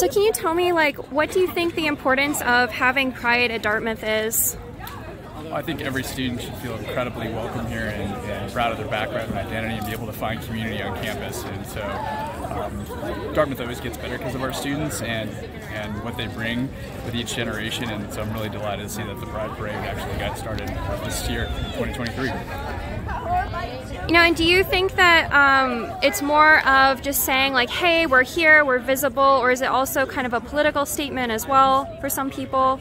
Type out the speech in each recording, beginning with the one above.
So can you tell me, like, what do you think the importance of having Pride at Dartmouth is? I think every student should feel incredibly welcome here and, and, proud of their background and identity and be able to find community on campus. And so um, Dartmouth always gets better because of our students and, and what they bring with each generation. And so I'm really delighted to see that the Pride Parade actually got started this year, 2023. You know, and do you think that um, it's more of just saying like, hey, we're here, we're visible, or is it also kind of a political statement as well for some people?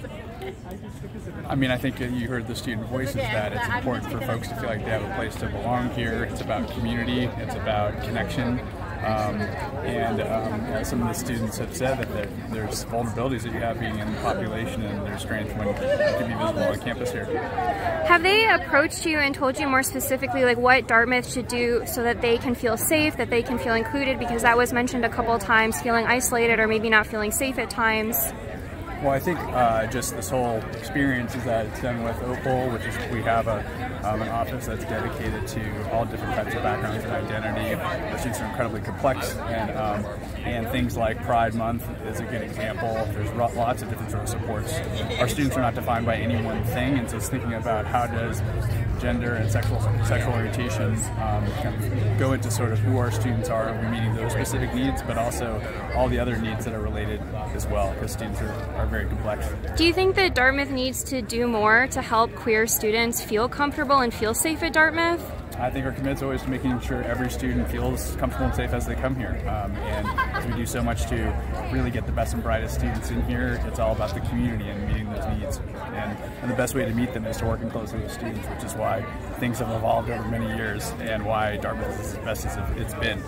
I mean, I think you heard the student voices that it's important for folks to feel like they have a place to belong here. It's about community, it's about connection. Um, and um, some of the students have said that there's vulnerabilities that you have being in the population and their strength when you can be visible on campus here. Have they approached you and told you more specifically like what Dartmouth should do so that they can feel safe, that they can feel included? Because that was mentioned a couple of times, feeling isolated or maybe not feeling safe at times. Well, I think uh, just this whole experience is that it's done with Opal, which is we have a, um, an office that's dedicated to all different types of backgrounds and identity. The students are incredibly complex, and um, and things like Pride Month is a good example. There's lots of different sort of supports. Our students are not defined by any one thing, and so it's thinking about how does gender and sexual sexual orientation um, kind of go into sort of who our students are. We're meeting those specific needs, but also all the other needs that are related as well, because students are, are very complex. Do you think that Dartmouth needs to do more to help queer students feel comfortable and feel safe at Dartmouth? I think our commitment is always to making sure every student feels comfortable and safe as they come here. Um, and we do so much to really get the best and brightest students in here, it's all about the community and meeting those needs. And, and the best way to meet them is to working closely with students, which is why things have evolved over many years and why Dartmouth is as best as it's been.